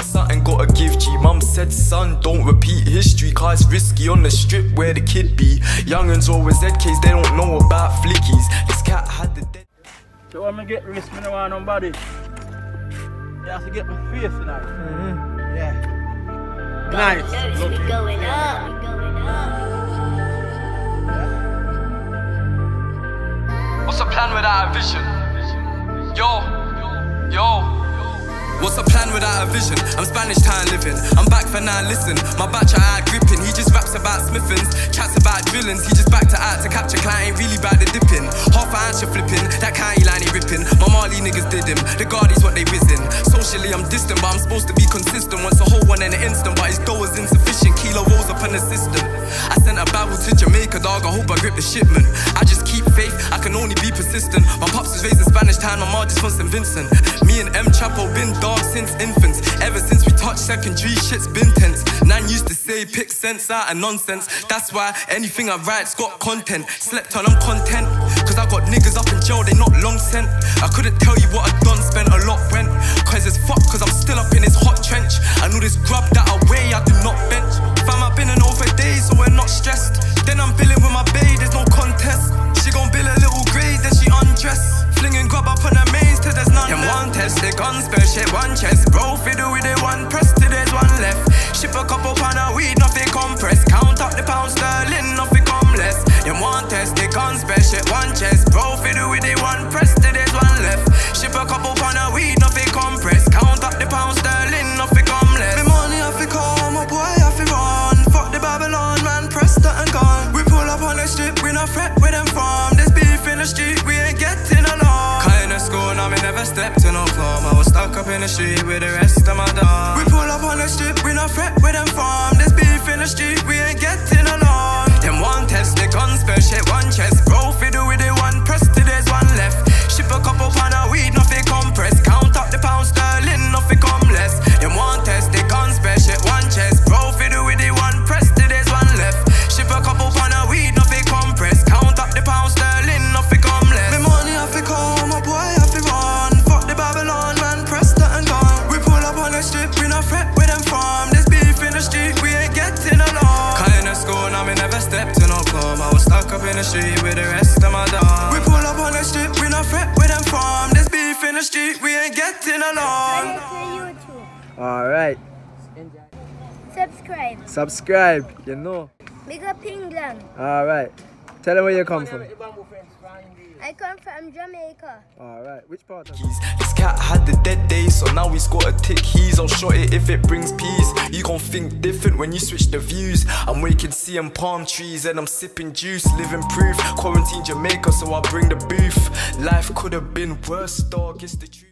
But something gotta give G. Mum said, son, don't repeat history, cause it's risky on the strip where the kid be. Youngins always ZKs, they don't know about flickies. This cat had the dead. So when I get risk, I don't want nobody. You have to get my face tonight. Mm-hmm. Yeah. Nice. Look. Going up. Going up. What's the plan without a vision? Yo, yo, yo. What's the plan without a vision? I'm Spanish town living. I'm back for now, listen. My batch I gripping. He just raps about smithings, chats about drillings. He just back to out to capture client, really bad at dipping. Half an ounce flipping, that county line ain't ripping. My Marley niggas did him. The Guardies what they whizzing. Socially I'm distant, but I'm supposed to be consistent. Once a whole one in an instant, but his dough is insufficient. Kilo rolls up on the system. I sent a barrel to Jamaica, dog. I hope I grip the shipment. I just keep faith, I can only be persistent. My pops was raised in Spanish town, my mom just from St. Vincent. Me and M Chapo been dog since infants. Ever since we touched secondary, shit's been tense. Nan used to say, pick sense out of nonsense. That's why anything I write's got content. Slept on, I'm content. Cause I got niggas up in jail, they not long sent. I couldn't tell you what I done, gun spell shit, one chest. Bro, fiddle with it, one press there's one left. Ship a couple pound of weed, nothing compress. Count up the pound sterling, nothing come less. Them one test, they gun spell shit, one chest. Bro, fiddle with it, one press there's one left. Ship a couple pound of in the street with the rest of my dogs. We pull up on the strip, we not fret where them from. There's beef in the street, we strip, we not them from. There's beef in the street, we ain't getting along. Kinda school, now me never stepped to no club. I was stuck up in the street with the rest of my dogs. We pull up on the strip, we not fret where them from. There's beef in the street, we ain't getting along. Alright, Subscribe. subscribe, you know. Big up England. Alright, tell them where you come from. I come from Jamaica. Alright, which part of keys. This cat had the dead days, so now he's got a tick he's I'll shot it if it brings peace. You gon' think different when you switch the views. I'm waking seeing palm trees and I'm sipping juice, living proof. Quarantine Jamaica, so I bring the booth. Life could have been worse, dog. It's the truth.